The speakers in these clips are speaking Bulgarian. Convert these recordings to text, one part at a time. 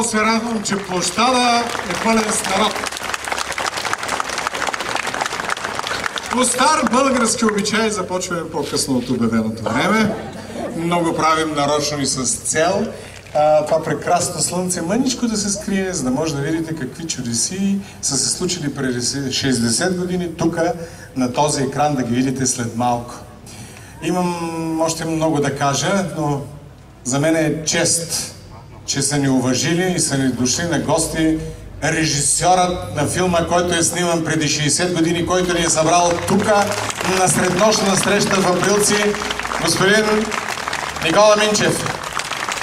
Много се радвам, че площада е пълен с народ. По стар български обичай започваме по-късно от обявеното време. Много правим нарочно и с цел. А, това прекрасно слънце мъничко да се скрие, за да може да видите какви чудеси са се случили преди 60 години тук на този екран, да ги видите след малко. Имам още много да кажа, но за мен е чест, че са ни уважили и са ни дошли на гости режисьорът на филма, който е сниман преди 60 години, който ни е събрал тук на среднощна среща в Априлци, господин Никола Минчев.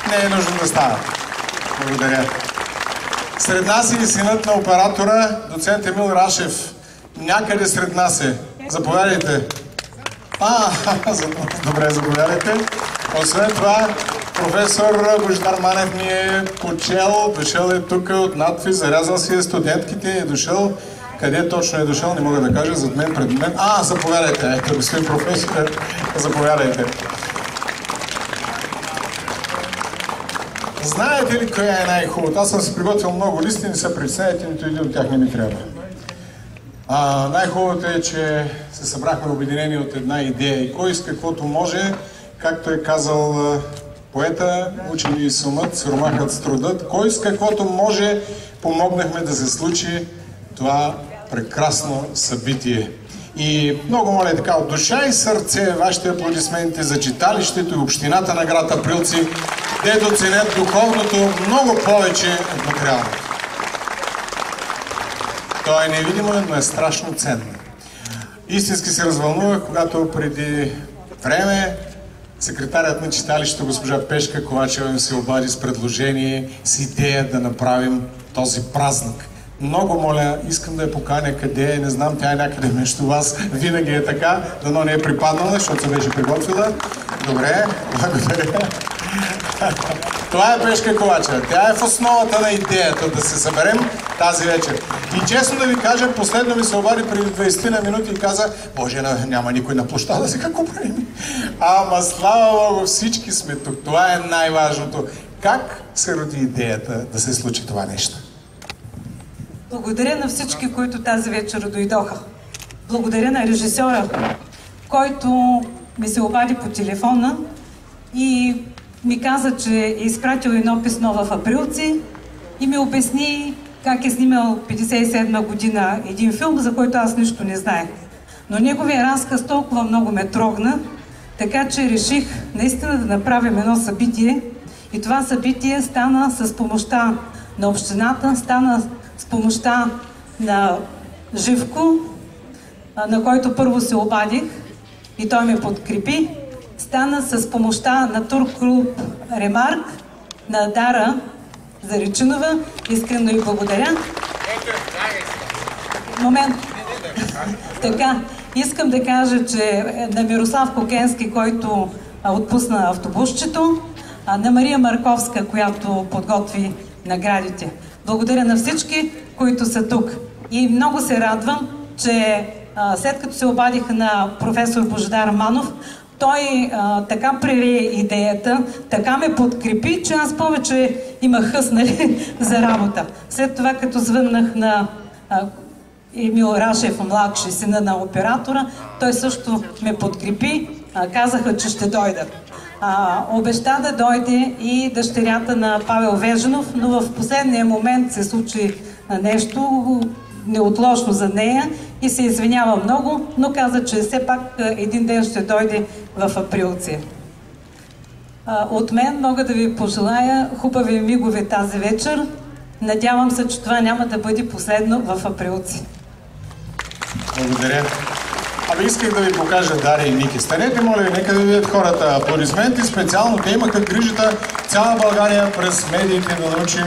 Не е нужно да става. Благодаря. Сред нас е и синът на оператора, доцент Емил Рашев. Някъде сред нас е. Заповядайте. А, добре, заповядайте. Освен това, професор Бождар Манев ни е почел, дошъл е тук от надпис, зарязал си е студентките, е дошъл. Къде точно е дошъл, не мога да кажа, зад мен, пред мен. А, заповядайте, ето, господин професор, заповядайте. Знаете ли коя е най-хубавата? Аз съм си приготвил много листи, не се представяте, нито един от тях не ми трябва. Най-хубавото е, че се събрахме обединени от една идея и кой с каквото може, както е казал поета, учени и сумът, сромахът с трудът, кой с каквото може, помогнахме да се случи това прекрасно събитие. И много моля така от душа и сърце вашите аплодисменти за читалището и общината на град Априлци, де доценят духовното много повече от материалното. То е невидимо, но е страшно ценно. Истински се развълнувах, когато преди време секретарят на читалището госпожа Пешка Ковачева ми се обади с предложение, с идея да направим този празник. Много моля, искам да я поканя къде е, не знам, тя е някъде между вас. Винаги е така, дано не е припаднала, защото се беше приготвила. Добре, благодаря. Това е Пешка Ковачева. Тя е в основата на идеята да се съберем тази вечер. И честно да ви кажа, последно ми се обади преди 20 на минути и каза, Боже, няма никой на площада, за какво правим? Ама слава Богу, всички сме тук. Това е най-важното. Как се роди идеята да се случи това нещо? Благодаря на всички, които тази вечер дойдоха. Благодаря на режисьора, който ми се обади по телефона и ми каза, че е изпратил едно писмо в Априлци и ми обясни как е снимал 57 година един филм, за който аз нищо не знаех. Но неговия разказ толкова много ме трогна, така че реших наистина да направим едно събитие и това събитие стана с помощта на общината, стана с помощта на Живко, на който първо се обадих и той ме подкрепи. Стана с помощта на Турклуб Ремарк, на Дара Заречинова. Искрено и благодаря. Момент. така, искам да кажа, че на Мирослав Кокенски, който отпусна автобусчето, на Мария Марковска, която подготви наградите. Благодаря на всички, които са тук. И много се радвам, че а, след като се обадиха на професор Божидар Манов, той а, така прие идеята, така ме подкрепи, че аз повече имах хъс нали, за работа. След това, като звъннах на а, Емил Рашев, младши сина на оператора, той също ме подкрепи, казаха, че ще дойдат. Обеща да дойде и дъщерята на Павел Веженов, но в последния момент се случи нещо неотложно за нея и се извинява много, но каза, че все пак един ден ще дойде в априлци. От мен мога да ви пожелая хубави мигове тази вечер. Надявам се, че това няма да бъде последно в априлци. Благодаря. Абе исках да ви покажа Дария и Ники. Станете, моля ви, нека да видят хората. Аплодисменти специално. Те имаха грижата цяла България през медиите да научи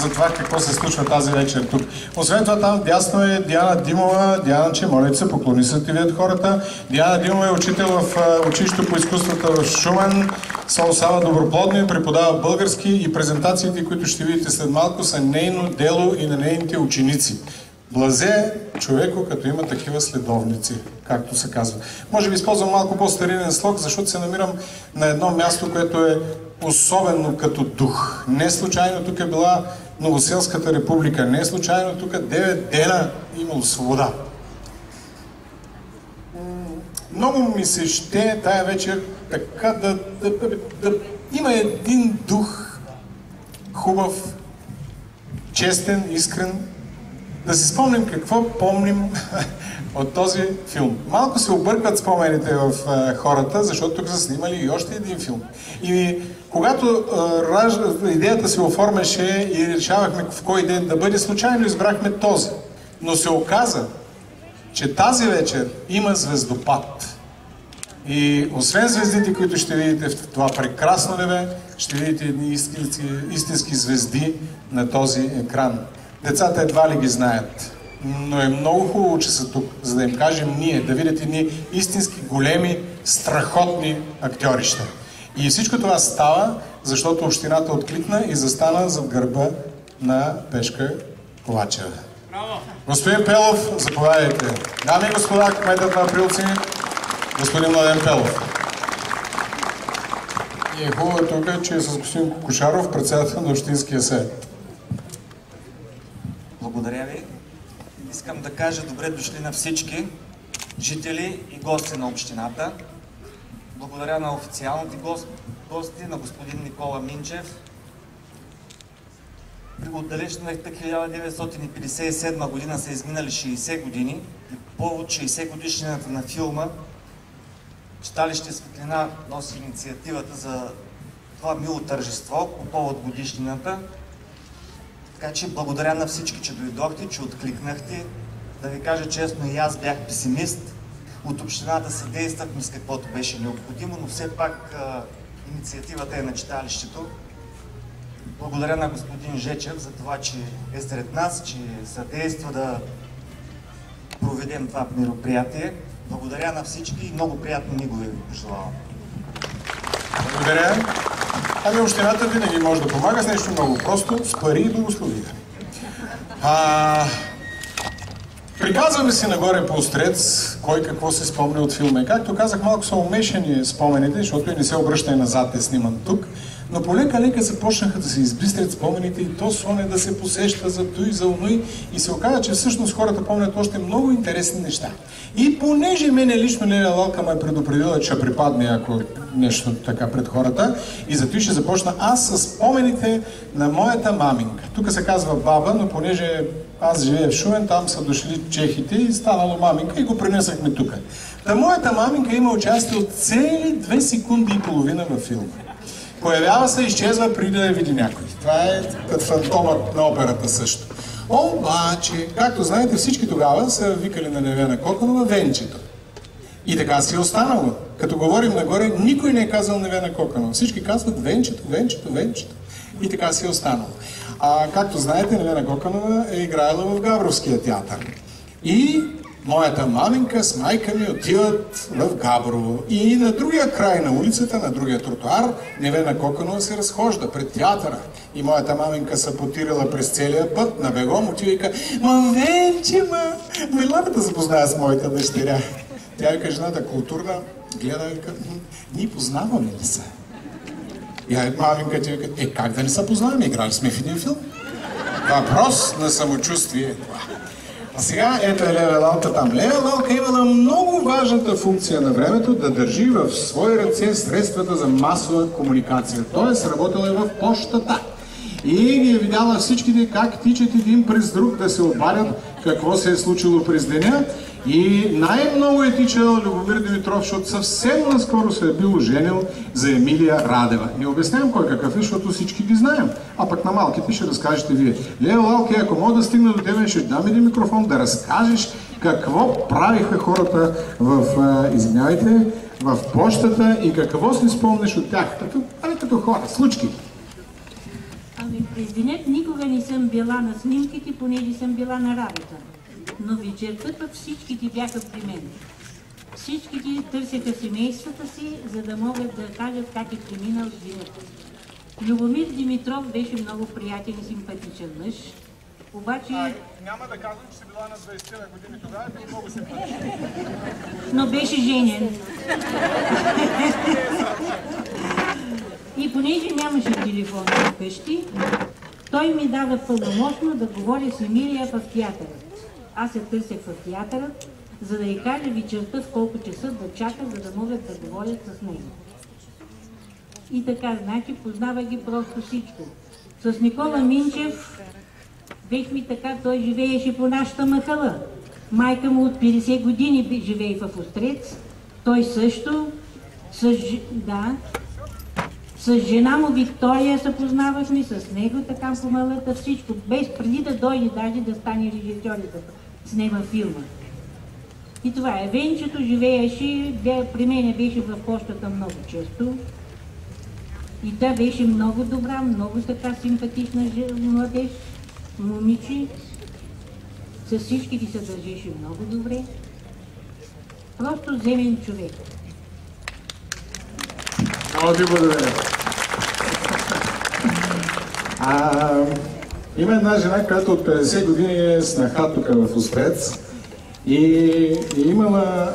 за това какво се случва тази вечер тук. Освен това там дясно е Диана Димова. Диана, че моля се, поклони се ти видят хората. Диана Димова е учител в училището по изкуствата в Шумен. Сава Доброплодно преподава български и презентациите, които ще видите след малко, са нейно дело и на нейните ученици. Блазе е човеко, като има такива следовници, както се казва. Може би използвам малко по-старинен слог, защото се намирам на едно място, което е особено като дух. Не случайно тук е била Новоселската република, не случайно тук 9 дена имало свобода. Много ми се ще тая вечер така да, да, да, да има един дух хубав, честен, искрен, да си спомним какво помним от този филм. Малко се объркват спомените в хората, защото тук са снимали и още един филм. И когато идеята се оформяше и решавахме в кой ден да бъде, случайно избрахме този. Но се оказа, че тази вечер има звездопад. И освен звездите, които ще видите в това прекрасно небе, ще видите едни истински звезди на този екран. Децата едва ли ги знаят, но е много хубаво, че са тук, за да им кажем ние, да видят едни истински големи, страхотни актьорища. И всичко това става, защото общината откликна и застана за гърба на Пешка Ковачева. Господин Пелов, заповядайте. Дами и господа, кметът на Априлци, господин Младен Пелов. И е хубаво тук, че е с господин Кошаров, председател на Общинския съвет. Благодаря ви. Искам да кажа добре дошли на всички жители и гости на общината. Благодаря на официалните гости, на господин Никола Минчев. При отдалечната 1957 година са изминали 60 години и повод 60 годишнината на филма Читалище Светлина носи инициативата за това мило тържество по повод годишнината. Така че благодаря на всички, че дойдохте, че откликнахте. Да ви кажа честно, и аз бях песимист. От общината съдействахме с каквото беше необходимо, но все пак а, инициативата е на читалището. Благодаря на господин Жечев за това, че е сред нас, че съдейства да проведем това мероприятие. Благодаря на всички и много приятно ни го ви пожелавам. Благодаря. Ами общината винаги може да помага с нещо много просто, с пари и благословия. А, приказваме си нагоре по острец, кой какво се спомня от филма. И както казах, малко са умешани спомените, защото и не се обръща и назад, е сниман тук. Но полека-лека започнаха да се избистрят спомените и то Соне да се посеща за той, за оной и се оказа, че всъщност хората помнят още много интересни неща. И понеже мене лично Леля Лалка ме предупредила, че припадне ако нещо така пред хората, и зато ще започна аз с спомените на моята маминка. Тук се казва баба, но понеже аз живея в Шумен, там са дошли чехите и станало маминка и го принесахме тук. Та моята маминка има участие от цели две секунди и половина във филма. Появява се, изчезва преди да я види някой. Това е фантомът на операта също. Обаче, както знаете, всички тогава са викали на Невена Коконова Венчето. И така си е останало. Като говорим нагоре, никой не е казал Невена Коконова. Всички казват Венчето, Венчето, Венчето. И така си е останало. А както знаете, Невена Коконова е играела в Габровския театър. И моята маменка с майка ми отиват в Габрово. И на другия край на улицата, на другия тротуар, Невена Коканова се разхожда пред театъра. И моята маменка се потирала през целия път, на бегом отива и казва, ма Венче, ма, мила да запозная с моята дъщеря. Тя вика, жената културна, гледа и казва, ние познаваме ли се? И маменка ти вика, е как да не се познаваме, играли сме в един филм. Въпрос на самочувствие е това. А сега ето е Лева Лалка там. Лева Лалка имала много важната функция на времето да държи в свои ръце средствата за масова комуникация. Тоест работила е в почтата. И ги е видяла всичките как тичат един през друг да се обадят какво се е случило през деня и най-много е тичал Любомир Димитров, защото съвсем наскоро се е бил женил за Емилия Радева. Не обяснявам кой какъв е, защото всички ги знаем. А пък на малките ще разкажете вие. Лео Лалки, ако мога да стигна до тебе, ще дам един микрофон да разкажеш какво правиха хората в, извинявайте, в почтата и какво си спомнеш от тях. Като, ами като хора, случки. Денят никога не съм била на снимките, понеже съм била на работа но вечерта пък всичките бяха при мен. Всичките търсеха семействата си, за да могат да кажат как е преминал денят. Любомир Димитров беше много приятен и симпатичен мъж. Обаче, Няма да казвам, че си била на 20 на години тогава, и много се пъти. но беше женен. И понеже нямаше телефон вкъщи, той ми даде пълномощно да говоря с Емилия в театъра. Аз се търсех в театъра, за да й кажа вечерта в колко часа да чака, за да могат да говорят с него. И така, значи, познава ги просто всичко. С Никола Минчев бехме така, той живееше по нашата махала. Майка му от 50 години живее в Острец, той също, с, ж- да, с жена му Виктория се познавахме, с него така по малата всичко, без преди да дойде даже да стане режисьор и да снима филма. И това е. Венчето живееше, бе, при мен беше в почтата много често. И тя беше много добра, много така симпатична младеж, момиче. С всички ти се държеше много добре. Просто земен човек. Благодаря. А, има една жена, която от 50 години е снаха тук в Острец и, и имала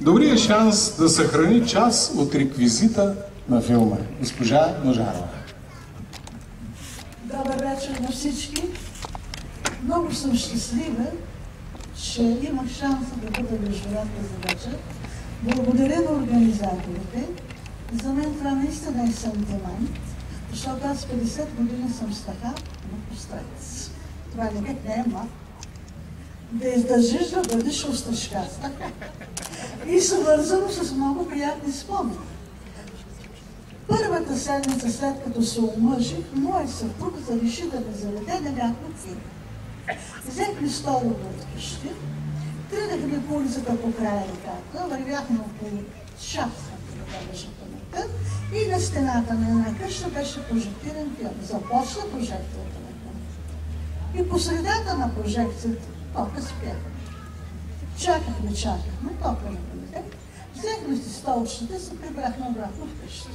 добрия шанс да съхрани част от реквизита на филма. Госпожа Ножарова. Добър вечер на всички. Много съм щастлива, че имах шанса да бъда международна за вечер. Благодаря на организаторите. За мен това наистина е сантимент, защото аз 50 години съм стаха на пострец. Това никак не е малко. Да издържиш да бъдеш острашкаста. И съвързано с много приятни спомени. Първата седмица след като се омъжих, моят съпруг реши да ме заведе на филм. Взехме столове от къщи, тръгнахме по улицата по края реката, вървяхме около час, ако беше паметта, и на стената на една къща беше прожектиран филм. Започна прожекцията на филм. И по средата на прожекцията тока спя. Чакахме, чакахме, тока не дойде. Взехме си столчета се прибрахме обратно вкъщи.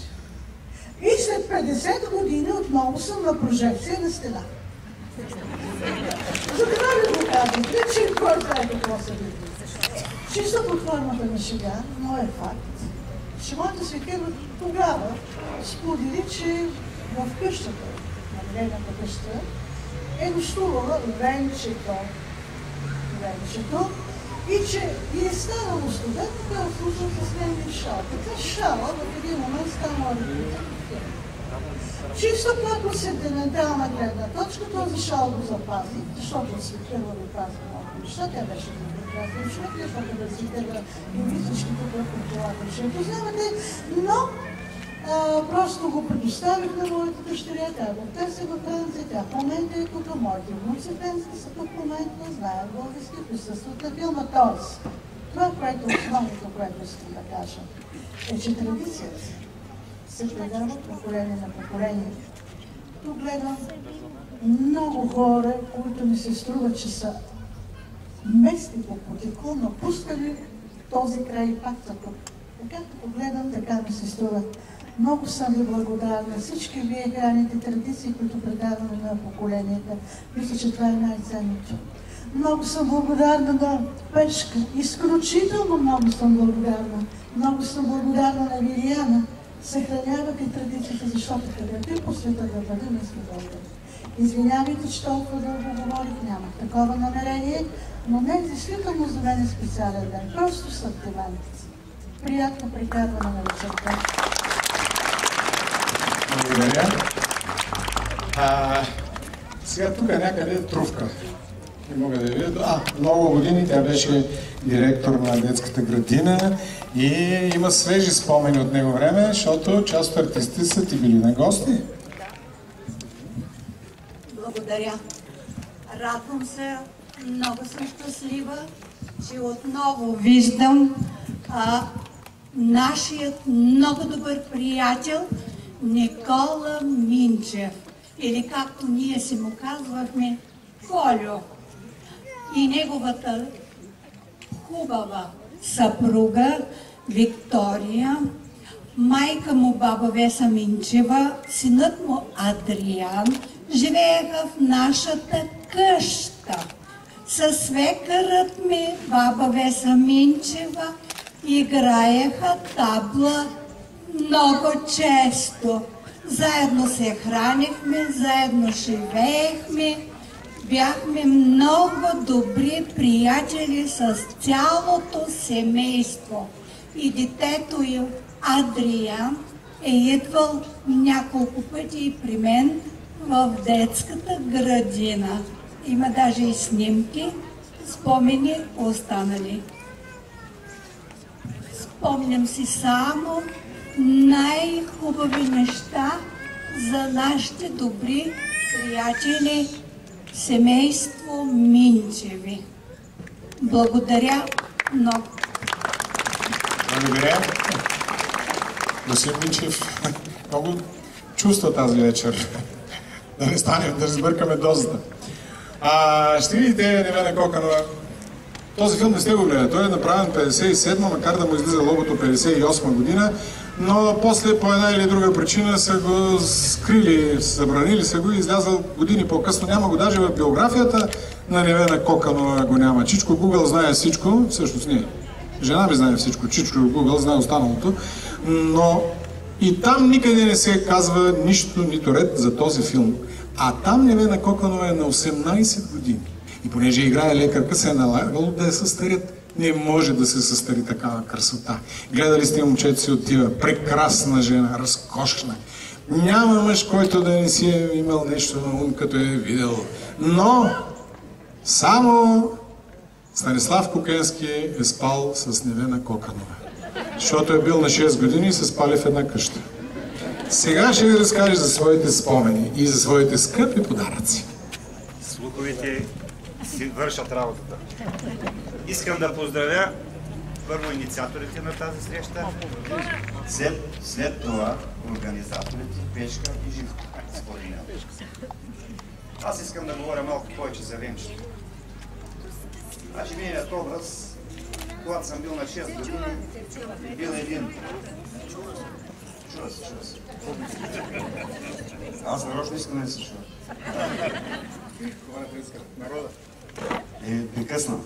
И след 50 години отново съм на прожекция на стена. За това ви го казвам, не че кой знае какво се види. Чисто под формата на шега, но е факт, че моята свекева тогава сподели, че в къщата, на нейната къща, е нощувала Венчето. Венчето и че и е станало студент, той е служил с нейния шал. Така шала в един момент стана ръководител. Чисто пак от сентиментална гледна точка този шал го запази, защото Светлина го пази много неща, тя беше защото тук предполагам, че я познавате, но а, просто го предоставих на моята дъщеря, тя го търси във Франция, тя в момента е тук, моите внуци френски са тук в момента, знаят български, присъстват на филма, т.е. това, което основното, което искам да кажа, е, че традицията се предава поколение на поколение. Тук гледам много хора, които ми се струва, че са местни по потекло, напускали този край и пак тук. Така като гледам, така ми се струва. Много съм ви благодарна. Всички вие храните традиции, които предаваме на поколенията. Мисля, че това е най-ценното. Много съм благодарна на Пешка. Изключително много съм благодарна. Много съм благодарна на Вилияна. Съхранявате традициите, защото където и по света да бъдем, сме. Извинявайте, че толкова дълго говорих, нямах такова намерение, но не действително за мен е специален ден. Просто сантимент. Приятно прекарване на вечерта. Благодаря. А, сега тук някъде е Трувка. Не мога да видя. А, много години тя беше директор на детската градина и има свежи спомени от него време, защото част от артистите са ти били на гости. Благодаря. Радвам се, много съм щастлива, че отново виждам а, нашият много добър приятел Никола Минчев. Или както ние си му казвахме, Колю. И неговата хубава съпруга Виктория, майка му баба Веса Минчева, синът му Адриан живееха в нашата къща. Със свекърът ми, баба Веса Минчева, играеха табла много често. Заедно се хранихме, заедно живеехме. Бяхме много добри приятели с цялото семейство. И детето им Адриан е идвал няколко пъти и при мен в детската градина. Има даже и снимки, спомени останали. Спомням си само най-хубави неща за нашите добри приятели, семейство Минчеви. Благодаря много. Благодаря. Господин Минчев, много чувства тази вечер. Да не станем, да разбъркаме дозата. А, ще видите Невена Коканова. Този филм не сте го гледали. Той е направен 57, макар да му излиза логото 58 година, но после по една или друга причина са го скрили, забранили са го и излязъл години по-късно. Няма го даже в биографията на Невена Коканова го няма. Чичко Google знае всичко, всъщност не. Жена ми знае всичко, Чичко Google знае останалото, но и там никъде не се казва нищо, нито ред за този филм. А там Невена Коканова е на 18 години. И понеже играе лекарка, се е налагало да я състарят. Не може да се състари такава красота. Гледали сте момчето си отива. Прекрасна жена, разкошна. Няма мъж, който да не си е имал нещо на ум, като е видел. Но само Станислав Кокенски е спал с Невена Коканова. Защото е бил на 6 години и се спали в една къща. Сега ще ви разкажа за своите спомени и за своите скъпи подаръци. Слуховите си вършат работата. Искам да поздравя първо инициаторите на тази среща, след, след това организаторите Пешка и Живко. Според Аз искам да говоря малко повече за Венчето. Значи миналият образ, когато съм бил на 6 години, бил един. Чува се, чува се. Аз нарочно искам да се чува. Е, прекъсна.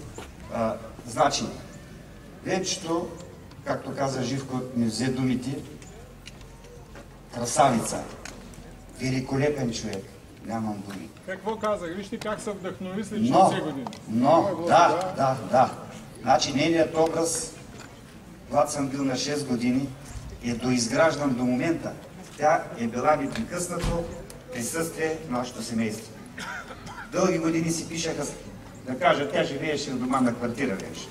А, значи, Венчето, както каза Живко, ми взе думите, красавица, великолепен човек. Нямам думи. Какво казах? Вижте как се вдъхнови след Но, 60 години. но, да, да, да. Значи нейният образ, когато съм бил на 6 години, е доизграждан до момента. Тя е била непрекъснато присъствие в нашето семейство. Дълги години си пишеха, да кажа, тя живееше в дома на квартира вече.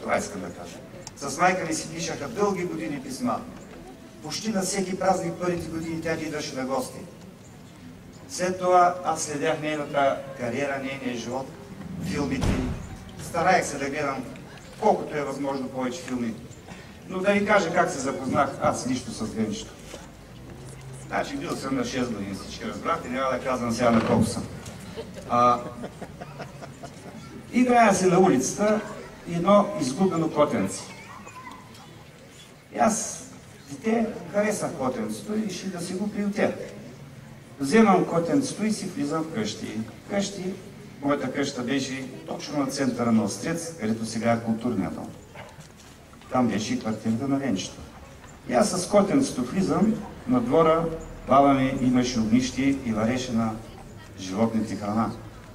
Това искам да кажа. С майка ми си пишаха дълги години писма. Почти на всеки празник първите години тя ни идваше на гости. След това аз следях нейната кариера, нейния живот, филмите. Стараех се да гледам колкото е възможно повече филми. Но да ви кажа как се запознах аз лично с Венчето. Значи бил съм на 6 години, всички разбрахте, няма да казвам сега на колко съм. А, играя се на улицата едно изгубено котенце. И аз, дете, харесах котенцето и ще да си го приютя. Вземам котенцето и си влизам в къщи. Къщи, моята къща беше точно на центъра на Острец, където сега е културния дом. Там беше и квартирата на Венчето. И аз с котенцето влизам на двора, баба ми имаше огнище и вареше на животните храна.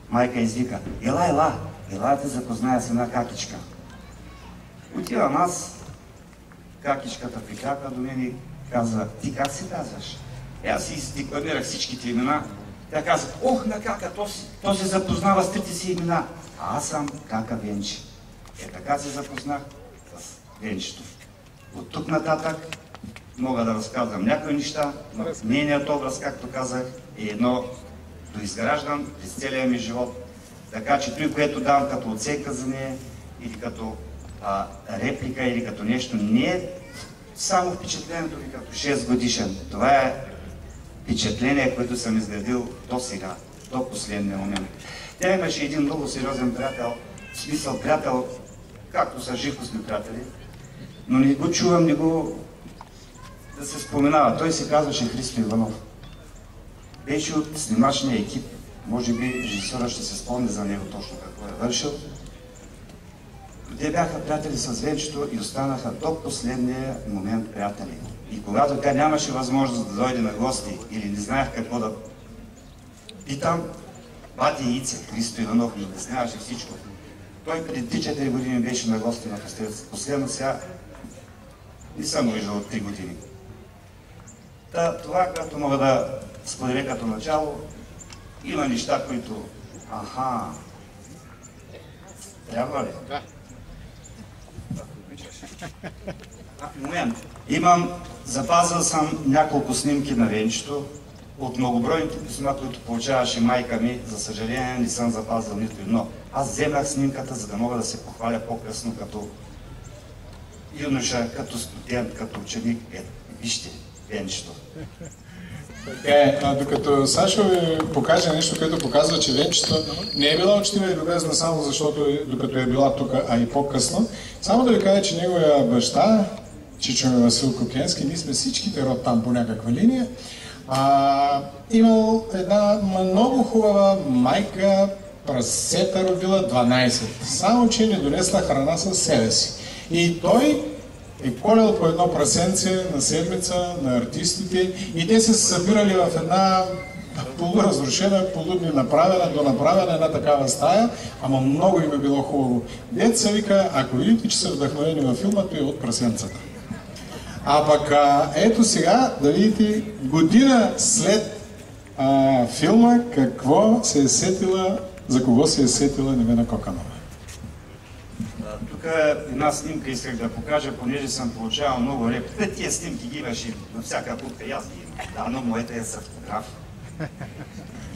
Майка извика, ела, ела, ела да запозная с една какичка. Отивам аз, какичката прикака до мен и каза, ти как се казваш? И аз си издекламирах всичките имена. Тя каза, ох, на кака, то, то се запознава с трите си имена. А аз съм кака Венчи. Е така се запознах с Венчето. От тук нататък мога да разказвам някои неща, но нейният образ, както казах, е едно доизграждан през целия ми живот. Така че той, което давам като оценка за нея, или като а, реплика, или като нещо, не е само впечатлението ви като 6 годишен. Това е впечатление, което съм изградил до сега, до последния момент. Тя имаше един много сериозен приятел, смисъл приятел, както са живко сме приятели, но не го чувам, не го да се споменава. Той се казваше Христо Иванов. беше от снимачния екип. Може би режисьора ще се спомни за него точно какво е вършил. Те бяха приятели с Венчето и останаха до последния момент приятели. И когато тя нямаше възможност да дойде на гости или не знаех какво да питам, бати Ице, Христо Иванов ми обясняваше всичко. Той преди 3-4 години беше на гости на Пастелец. Последно сега не съм виждал от 3 години. Та, това, което мога да споделя като начало, има неща, които... Аха, трябва ли? Да. Момент. Имам, запазил съм няколко снимки на Венчето от многобройните писма, които получаваше майка ми. За съжаление не съм запазил нито едно. Аз вземах снимката, за да мога да се похваля по-късно като юноша, като студент, като ученик. Е, вижте, Венчето. Е, а, докато Сашо ви покаже нещо, което показва, че Венчето не е била учтива и любезна само защото е- докато е била тук, а и по-късно, само да ви кажа, че неговия баща, Чичо Васил Кокенски, ние сме всичките род там по някаква линия, а, имал една много хубава майка, прасета родила 12, само че не донесла храна със себе си. И той е колял по едно прасенце на седмица на артистите и те се събирали в една полуразрушена, полудни направена, донаправена една такава стая, ама много им е било хубаво. Деца вика, ако видите, че са вдъхновени във филма, то е от прасенцата. А пък а, ето сега да видите година след а, филма какво се е сетила, за кого се е сетила Невена Коканова. Тук една снимка исках да покажа, понеже съм получавал много реплики. Тия снимки ги имаше на всяка будка и аз ги имам. Да, но моята е с автограф.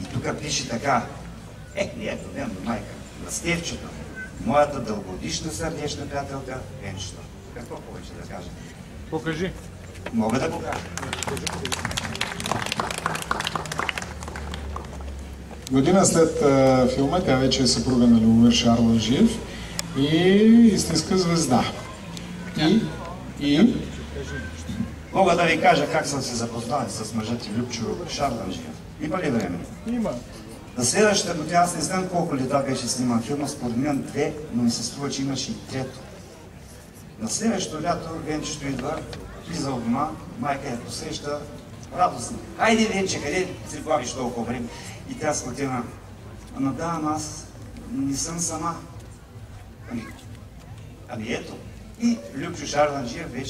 И тук пише така. Е, не е проблем, майка. На Стевчето, моята дългодишна сърдечна приятелка Венчето. Какво повече да кажа? Покажи. Мога да покажа. Година след а, филма тя вече е съпруга на Любомир Шарланжиев и истинска звезда. И, и Мога да ви кажа как съм се запознал с мъжът ти Любчо Шарланжиев. Има ли време? има. На следващата година, аз не знам колко лета беше сниман филма, според мен две, но ми се струва, че имаше и трето. На следващото лято Венчето идва, влиза в дома, майка я посреща, радостна. Хайде, Венче, къде си главиш толкова време? И тя сплатена. Ама да, ама аз не съм сама. Ами, ами ето. И Любчо Шарланджиев вече